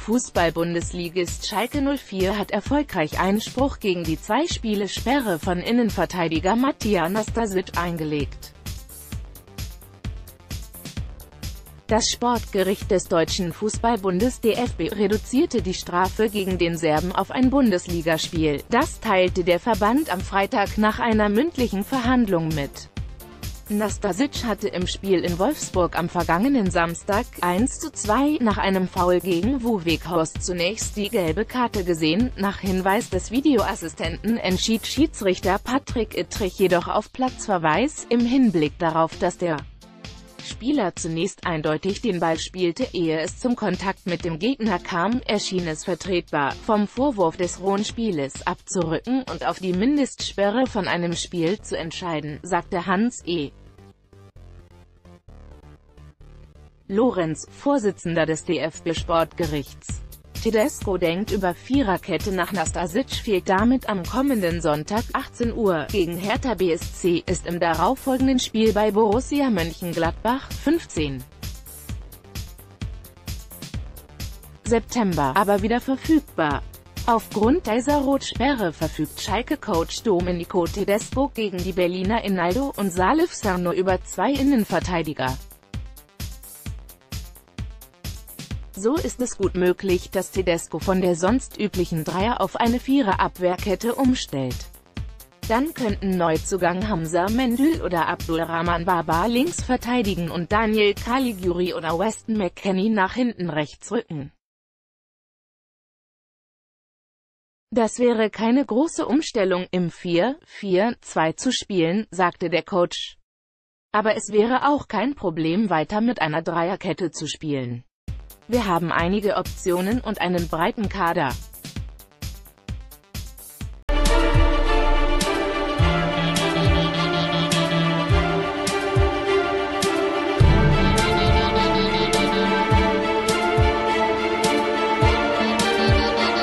Fußball-Bundesligist Schalke 04 hat erfolgreich Einspruch gegen die Zwei-Spiele-Sperre von Innenverteidiger Matija Nastasic eingelegt. Das Sportgericht des Deutschen Fußballbundes DFB reduzierte die Strafe gegen den Serben auf ein Bundesligaspiel. Das teilte der Verband am Freitag nach einer mündlichen Verhandlung mit. Nastasic hatte im Spiel in Wolfsburg am vergangenen Samstag 1:2 nach einem Foul gegen Wuweghorst zunächst die gelbe Karte gesehen, nach Hinweis des Videoassistenten entschied Schiedsrichter Patrick Ittrich jedoch auf Platzverweis, im Hinblick darauf, dass der Spieler zunächst eindeutig den Ball spielte, ehe es zum Kontakt mit dem Gegner kam, erschien es vertretbar, vom Vorwurf des rohen Spieles abzurücken und auf die Mindestsperre von einem Spiel zu entscheiden, sagte Hans E. Lorenz, Vorsitzender des DFB-Sportgerichts. Tedesco denkt über Viererkette nach Nastasic fehlt damit am kommenden Sonntag 18 Uhr gegen Hertha BSC, ist im darauffolgenden Spiel bei Borussia Mönchengladbach 15. September aber wieder verfügbar. Aufgrund dieser Rotsperre verfügt Schalke-Coach Domenico Tedesco gegen die Berliner Inaldo und Salif Sarno über zwei Innenverteidiger. So ist es gut möglich, dass Tedesco von der sonst üblichen Dreier- auf eine Vierer-Abwehrkette umstellt. Dann könnten Neuzugang Hamza Mendül oder Abdulrahman Baba links verteidigen und Daniel Caligiuri oder Weston McKenney nach hinten rechts rücken. Das wäre keine große Umstellung, im 4-4-2 zu spielen, sagte der Coach. Aber es wäre auch kein Problem weiter mit einer Dreierkette zu spielen. Wir haben einige Optionen und einen breiten Kader.